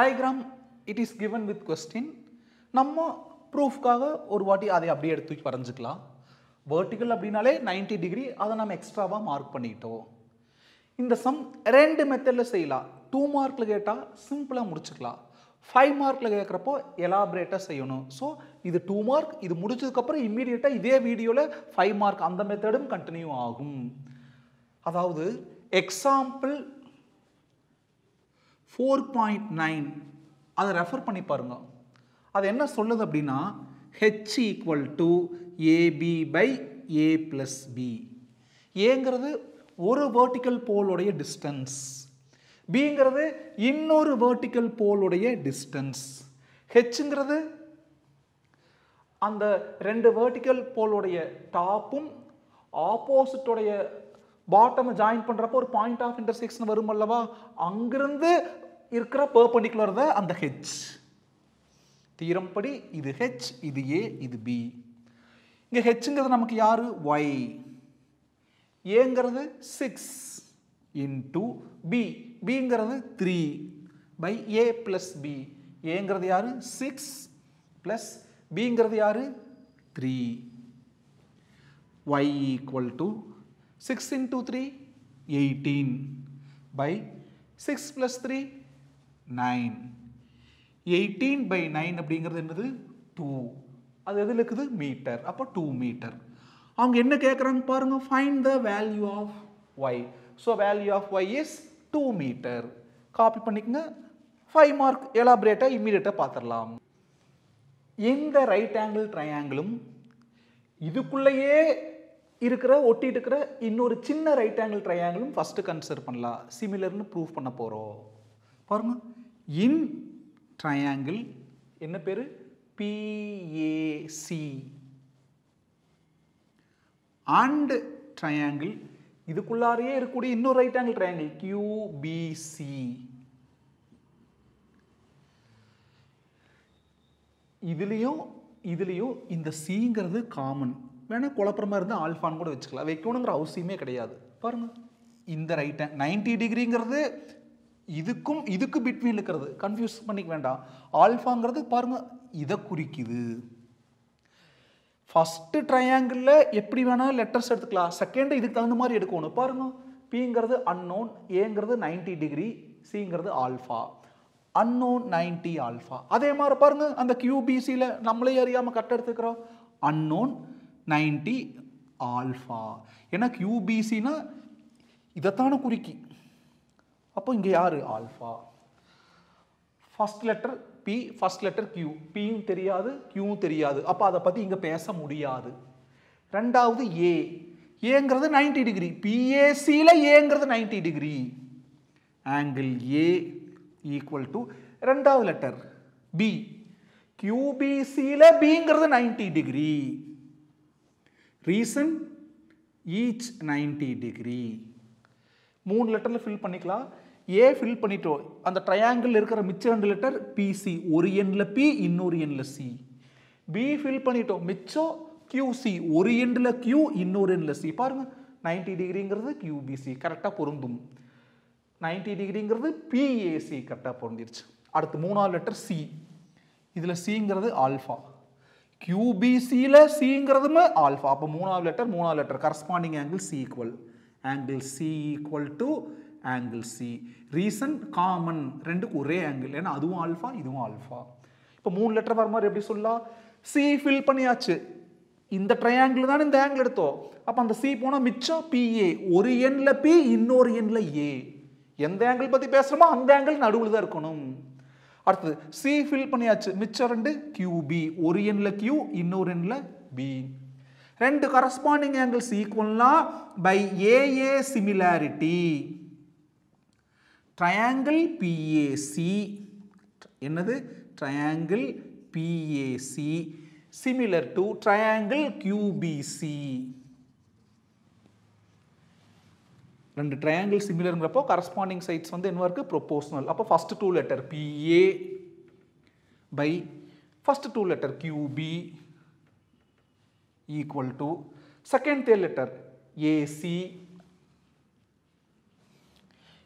Diagram it is given with question நம்ம ப்ரூஃப்காக ஒரு வாட்டி அதை அப்படியே எடுத்து தூக்கி வரைஞ்சிக்கலாம். வேர்ட்டிக்கல் அப்படின்னாலே 90 டிகிரி அதை நம்ம எக்ஸ்ட்ராவாக மார்க் பண்ணிட்டோம். இந்த சம் ரெண்டு மெத்தடில் செய்யலாம். டூ மார்க்கில் கேட்டால் சிம்பிளாக முடிச்சுக்கலாம். ஃபைவ் மார்க்கில் கேட்குறப்போ எலாபரேட்டாக செய்யணும். ஸோ இது டூ மார்க் இது முடிச்சதுக்கப்புறம் இம்மீடியட்டாக இதே வீடியோவில் ஃபைவ் மார்க் அந்த மெத்தடும் கண்டினியூ ஆகும். அதாவது எக்ஸாம்பிள் ஃபோர் பாயிண்ட் நைன் அதை ரெஃபர் பண்ணி பாருங்க. அது என்ன சொல்லுது அப்படின்னா H equal to AB by A plus B ஏங்கிறது ஒரு வேர்ட்டிக்கல் போலுடைய டிஸ்டன்ஸ் பிங்கிறது இன்னொரு வேர்ட்டிக்கல் போலுடைய டிஸ்டன்ஸ் ஹெச்ங்கிறது அந்த ரெண்டு வேர்ட்டிக்கல் போலுடைய டாப்பும் ஆப்போசிட்டோடைய பாட்டம் ஜாயின் பண்ணுறப்போ ஒரு பாயிண்ட் ஆஃப் இன்டர்செக்ஷன் வரும் அல்லவா? அங்கிருந்து இருக்கிற பர்பண்டிகுலர் தான் அந்த ஹெச் தீரம்படி இது ஹெச் இது ஏ இது பி இங்கே ஹெச்ங்கிறது நமக்கு யாரு? ஒய் ஏங்கிறது சிக்ஸ் இன்டூ பி பிங்கிறது three by A plus B ஏங்கிறது யாரு? சிக்ஸ் ப்ளஸ் பிங்கிறது யாரு? Three Y equal to 6 into 3 18 by 6 plus 3 9 18 by 9 அப்படிங்கிறது என்னது? 2 அது எதில் இருக்குது? மீட்டர் அப்போ 2 மீட்டர் அவங்க என்ன கேட்குறாங்க பாருங்க? Find the value of Y so value of Y is two metre copy பண்ணிக்கங்க. ஃபைவ் மார்க் எலாபரேட்டாக இம்மீடியட்டாக பார்த்துடலாம். எந்த ரைட் ஆங்கிள் ட்ரையாங்கிளும் இதுக்குள்ளேயே இருக்கிற ஒட்டிட்டு இருக்கிற இன்னொரு சின்ன ரைட் ஆங்கிள் ட்ரையாங்கிளும் ஃபஸ்ட்டு கன்சிடர் பண்ணலாம். சிமிலர்னு ப்ரூவ் பண்ண போகிறோம் பாருங்க. இன் ட்ரையாங்கிள் என்ன பேர்? பிஏசி அண்டு ட்ரையாங்கிள் இதுக்குள்ளாரையே இருக்கக்கூடிய இன்னொரு ரைட் ஆங்கிள் ட்ரையாங்கிள் கியூபிசி இதுலேயும் இதுலேயும் இந்த சிங்கிறது காமன் வேணால் குழப்பறமா இருந்தால் ஆல்ஃபான்னு கூட வச்சுக்கலாம். வைக்கணுங்கிற அவசியமே கிடையாது. பாருங்கள் இந்த ரைட் நைன்டி டிகிரிங்கிறது இதுக்கும் இதுக்கு பிட்வீன் இருக்கிறது. கன்ஃபியூஸ் பண்ணிக்க வேண்டாம். ஆல்ஃபாங்கிறது பாருங்கள் இதை குறிக்குது. ஃபஸ்ட்டு ட்ரையாங்கிளில் எப்படி வேணால் லெட்டர்ஸ் எடுத்துக்கலாம். செகண்டு இதுக்கு தகுந்த மாதிரி எடுக்கணும். பாருங்க. பிங்கிறது அன்னோன் ஏங்கிறது 90 டிகிரி சிங்கிறது ஆல்ஃபா அன்னோன் 90 ஆல்ஃபா அதே மாதிரி பாருங்கள் அந்த கியூபிசியில் நம்மளே அறியாமல் கட் எடுத்துக்கிறோம். Unknown 90 alpha. ஏன்னா யூபிசினா இதைத்தான குறிக்கி. அப்போ இங்கே யார்? Alpha. First letter P first letter Q பியும் தெரியாது கியூவும் தெரியாது. அப்போ அதை பற்றி இங்கே பேச முடியாது. ரெண்டாவது ஏ ஏங்கிறது 90 டிகிரி. பிஏசியில் ஏங்கிறது 90 degree. Angle A equal to ரெண்டாவது லெட்டர் பி கியூபிசியில் பிங்கிறது 90 டிகிரி. ரீசன் ஈச் 90 டிகிரி மூணு லெட்டரில் ஃபில் பண்ணிக்கலாம். ஏ ஃபில் பண்ணிட்டோம். அந்த ட்ரையாங்கிள் இருக்கிற மிச்ச ரெண்டு லெட்டர் பிசி ஒரு எண்ணில் பி இன்னொரு எண்ணில் சி பி ஃபில் பண்ணிட்டோம். மிச்சம் கியூசி ஒரு எண்டில் கியூ இன்னொரு எண்ணில் சி பாருங்க. 90 டிகிரிங்கிறது கியூபிசி கரெக்டாக பொருந்தும். 90 டிகிரிங்கிறது பிஏசி கரெக்டாக பொருந்திருச்சு. அடுத்து மூணாவது லெட்டர் சி இதில் சிங்கிறது ஆல்ஃபா கியூபிசியில் சிங்கிறதுமே ஆல்ஃபா அப்போ மூணாவது லெட்டர் மூணாவது letter corresponding angle C equal angle C equal to angle C reason common ரெண்டுக்கு ஒரே ஆங்கிள் ஏன்னா அதுவும் ஆல்ஃபா இதுவும் ஆல்ஃபா இப்போ மூணு லெட்டர் வர மாதிரி எப்படி சொல்லலாம் சி ஃபில் பண்ணியாச்சு. இந்த ட்ரையாங்கிள் தானே இந்த ஆங்கிள் எடுத்தோம். அப்போ அந்த சி போனால் மிச்சம் பிஏ ஒரு எண்ணில் பி இன்னொரு எண்ணில் ஏ எந்த ஆங்கிள் பற்றி பேசுகிறோமோ அந்த ஆங்கிள் நடுவில் தான் இருக்கணும். அடுத்தது சி ஃபில் பண்ணியாச்சு. மிச்சம் ரெண்டு கியூபி ஒரு எண்ணில் கியூ இன்னொரு எண்ணில் பி ரெண்டு corresponding angles ஈக்குவல்னா by AA similarity triangle PAC என்னது? Triangle PAC similar to triangle QBC ரெண்டு ட்ரையாங்கிள் சிமிலருங்கிறப்போ கரஸ்பாண்டிங் சைட்ஸ் வந்து என்ன இருக்குது ப்ரொப்போஷனல் அப்போ first two letter PA by first two letter QB equal to second third letter AC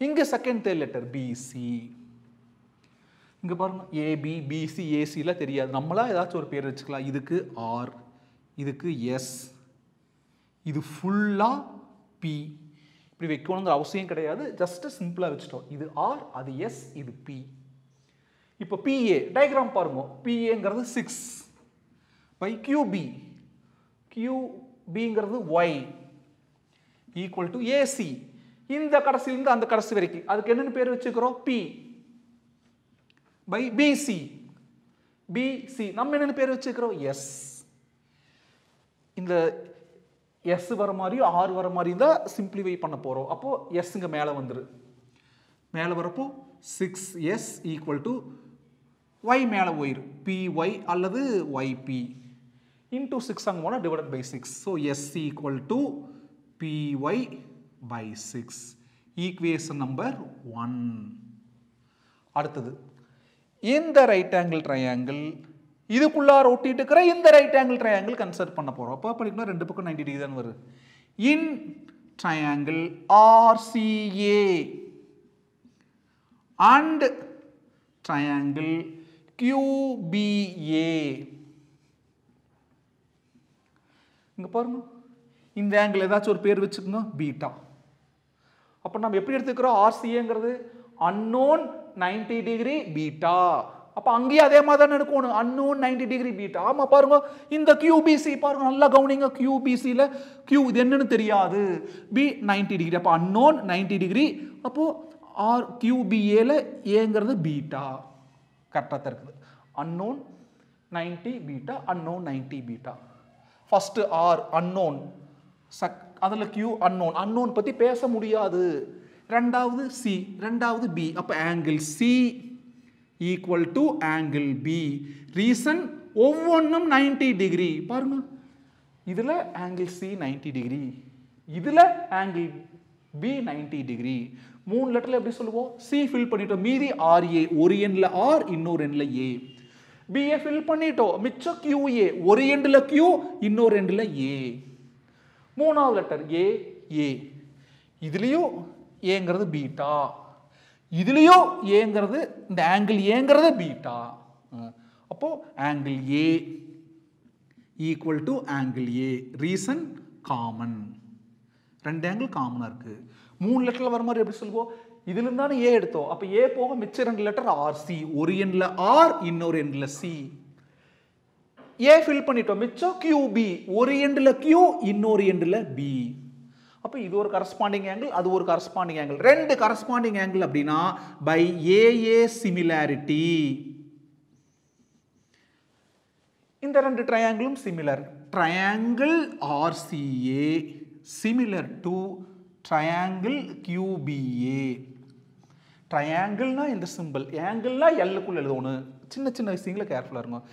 இங்கே second third letter BC இங்கே பாருங்க AB PC ஏசிலாம் தெரியாது. நம்மளா ஏதாச்சும் ஒரு பேர் வச்சுக்கலாம். இதுக்கு ஆர் இதுக்கு எஸ் இது ஃபுல்லாக பி இப்படி வைக்கணுங்கிற அவசியம் கிடையாது. ஜஸ்ட்டு சிம்பிளாக வச்சுட்டோம். இது ஆர் அது எஸ் இது பி இப்போ பிஏ டயக்ராம் பாருங்க. பிஏங்கிறது சிக்ஸ் பை கியூபி கியூபிங்கிறது ஒய் ஈக்குவல் டு ஏசி இந்த கடைசியிலிருந்து அந்த கடைசி வரைக்கும். அதுக்கு என்னென்னு பேர் வச்சுக்கிறோம்? பி பை பிசி பிசி நம்ம என்னென்னு பேர் வச்சுக்கிறோம்? எஸ் இந்த எஸ் வர மாதிரியும் ஆறு வர மாதிரியும் தான் சிம்பிளிஃபை பண்ண போகிறோம் அப்போது எஸ்ஸுங்க மேலே வந்துரு. மேலே வரப்போ six S equal to Y மேலே போயிரு. பிஒய் அல்லது ஒய்பி இன்டூ சிக்ஸ் அங்கே போனால் divided by six so S equal to PY by six equation number one அடுத்தது. இந்த ரைட் ஆங்கிள் ட்ரையாங்கிள் இதுக்குள்ளார ஒட்டிட்டு இருக்கிற இந்த ரைட் ஆங்கிள் ட்ரையாங்கிள் கன்சிடர் பண்ண போகிறோம் அப்போ படிக்கணும் ரெண்டு பக்கம் நைன்டி டிகிரி தான் வருது. In triangle RCA and triangle QBA இங்கே பாருங்க. இந்த ஆங்கிள் ஏதாச்சும் ஒரு பேர் வச்சுக்கோங்க பீட்டா அப்போ நம்ம எப்படி எடுத்துக்கிறோம்? ஆர்சிஏங்கிறது அன்னோன் 90 டிகிரி பீட்டா அப்போ அங்கேயும் அதே மாதிரி தானே எடுக்கணும் அன்னோன் 90 டிகிரி பீட்டா ஆமாம் பாருங்க. இந்த கியூபிசி பாருங்க நல்லா கவனிங்க. கியூபிசியில் கியூ இது என்னன்னு தெரியாது. பி 90 டிகிரி அப்போ அன்னோன் 90 டிகிரி அப்போது ஆர் கியூபிஏல ஏங்கிறது பீட்டா கரெக்டாக தான் இருக்குது. Unknown 90 beta unknown 90 beta first R unknown chuck அதில் கியூ அன்னோன் அன்னோன் பற்றி பேச முடியாது. ரெண்டாவது சி ரெண்டாவது பி அப்போ angle C equal to angle B reason ஒவ்வொன்றும் 90 டிகிரி பாருங்க. இதில் ஆங்கிள் சி 90 டிகிரி இதில் ஆங்கிள் பி 90 டிகிரி மூணு லெட்டரில் எப்படி சொல்லுவோம்? சி ஃபில் பண்ணிட்டோம். மீதி ஆர்ஏ ஒரு எண்ணில் ஆர் இன்னொரு எண்ணில் ஏ பிஏ ஃபில் பண்ணிட்டோம். மிச்சம் கியூஏ ஒரு எண்டில் கியூ இன்னொரு எண்டில் ஏ மூணாவது லெட்டர் ஏ ஏ இதுலேயும் ஏங்கிறது பீட்டா இதுலேயும் ஏங்கிறது இந்த ஆங்கிள் ஏங்கிறது பீட்டா அப்போது angle A equal to angle A reason common ரெண்டு ஆங்கிள் காமனாக இருக்குது மூணு லெட்டரில் வர மாதிரி எப்படி சொல்லுவோம் இதுல இருந்தானே ஏ எடுத்தோம். அப்போ ஏ போக மிச்சம் ரெண்டு லெட்டர் ஆர் சி ஒரு எண்ணில் ஆர் இன்னொரு எண்ணில் சி ஏ ஃபில் பண்ணிட்டோம். மிச்சம் கியூபி ஒரு எண்டில் கியூ இன்னொரு எண்டில் பி அப்போ இது ஒரு கரஸ்பாண்டிங் ஆங்கிள் அது ஒரு கரஸ்பாண்டிங் ஆங்கிள் ரெண்டு கரஸ்பாண்டிங் ஆங்கிள் அப்படின்னா பை ஏஏ சிமிலாரிட்டி இந்த ரெண்டு ட்ரையாங்கிளும் similar triangle RCA similar to triangle QBA ட்ரையாங்கிள்னா இந்த சிம்பிள் ஆங்கிள்னா எல்லுக்குள்ள எழுதணும் சின்ன சின்ன விஷயங்களை கேர்ஃபுல்லாக இருக்கும்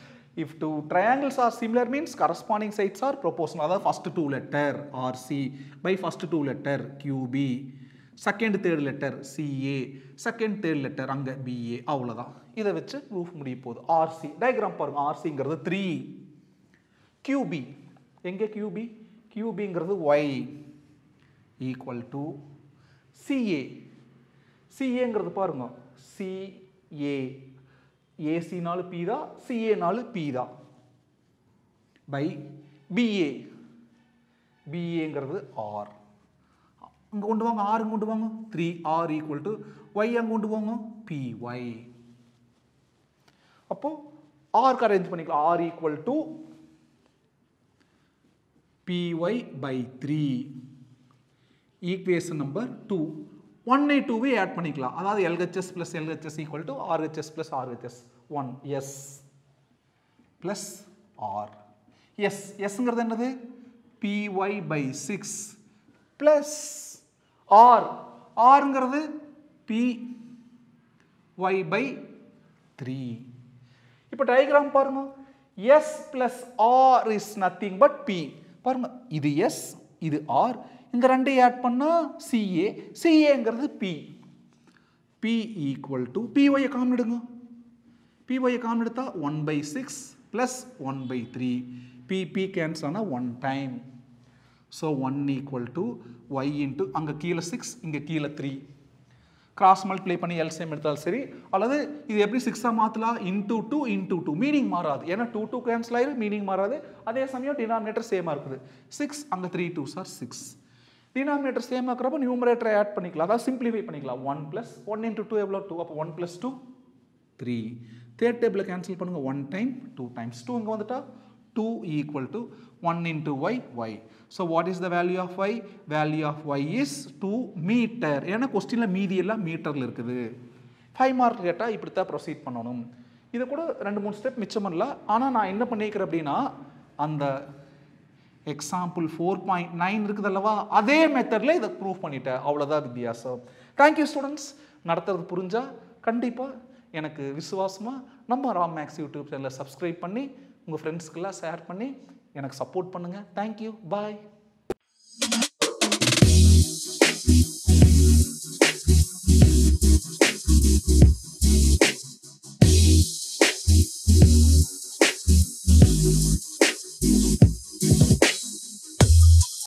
if two triangles are similar means corresponding sides are proportional அதாவது first two letter RC by first two letter QB second third letter CA second third letter அங்கே BA அவ்வளோதான் இதை வச்சு ப்ரூஃப் முடிய போகுது. ஆர்சி டயக்ராம் பாருங்கள் ஆர்சிங்கிறது த்ரீ கியூபி எங்கே கியூபி கியூபிங்கிறது ஒய் ஈக்குவல் டு சிஏ சிஏங்கிறது பாருங்க. சிஏ ஏசி நாலு பி தான் சிஏனாலும் பி தான். பை பிஏ பிஏங்கிறது ஆர் இங்கே கொண்டு வாங்க ஆறு கொண்டு வாங்க. Three R equal to Y அங்கே கொண்டு வாங்க. பி ஒய் அப்போது ஆர்க்கு அரேஞ்ச் பண்ணிக்கலாம். R equal to PY by three equation number two one ஐ டூவே ஆட் பண்ணிக்கலாம். அதாவது LHS plus LHS equal to RHS plus RHS one S plus R S எஸ்ங்கிறது என்னது? PY by six plus R ஆருங்கிறது B Y by three இப்போ diagram பாருங்க. S plus R is nothing but P பாருங்க. இது S இது R இந்த ரெண்டையும் add பண்ணால் CA சிஏங்கிறது பி பி ஈக்குவல் டு பிஒயை காமன் எடுங்க. பிஒயை காமன் எடுத்தால் one by six plus one by three B B Cannes ஆனால் one time so one equal to y into அங்கே கீழே சிக்ஸ் இங்கே கீழே த்ரீ கிராஸ் மல்டிப்ளை பண்ணி எல்சிஎம் எடுத்தாலும் சரி அல்லது இது எப்படி சிக்ஸாக மாற்றலாம் into two into two meaning மாறாது. ஏன்னா டூ டூ கேன்சல் ஆயிரும் மீனிங் மாறாது. அதே சமயம் டினாமினேட்டர் சேமாக இருக்குது. சிக்ஸ் அங்கே three two sir six denominator same ஆக்கிறப்ப நியூமரேட்டரை ஆட் பண்ணிக்கலாம். அதாவது சிம்பிளிஃபை பண்ணிக்கலாம். One plus one into two எவ்வளோ டூ அப்போ one plus two three third டேபிளில் கேன்சல் பண்ணுங்கள் one time two times two இங்கே வந்துட்டா two equal to one into y y so what is the value of y value of y is two meter ஏன்னா கொஸ்டினில் மீதி எல்லாம் மீட்டரில் இருக்குது. ஃபைவ் மார்க் கேட்டால் இப்படி தான் ப்ரொசீட் பண்ணணும். இதை கூட ரெண்டு மூணு ஸ்டெப் மிச்சம் பண்ணல ஆனால் நான் என்ன பண்ணியிருக்கிறேன் அப்படின்னா அந்த எக்ஸாம்பிள் ஃபோர் பாயிண்ட் நைன் இருக்குது அல்லவா அதே மெத்தடில் இதை ப்ரூவ் பண்ணிட்டேன் அவ்வளோதான் வித்தியாசம். தேங்க்யூ ஸ்டூடெண்ட்ஸ் நடத்துறது புரிஞ்சால் கண்டிப்பாக எனக்கு விசுவாசமாக நம்ம ராம் மேக்ஸ் யூடியூப் சேனலை சப்ஸ்கிரைப் பண்ணி உங்கள் ஃப்ரெண்ட்ஸ்க்கெல்லாம் ஷேர் பண்ணி எனக்கு சப்போர்ட் பண்ணுங்கள் தேங்க்யூ பாய்